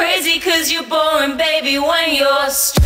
crazy cause you're boring, baby, when you're strong.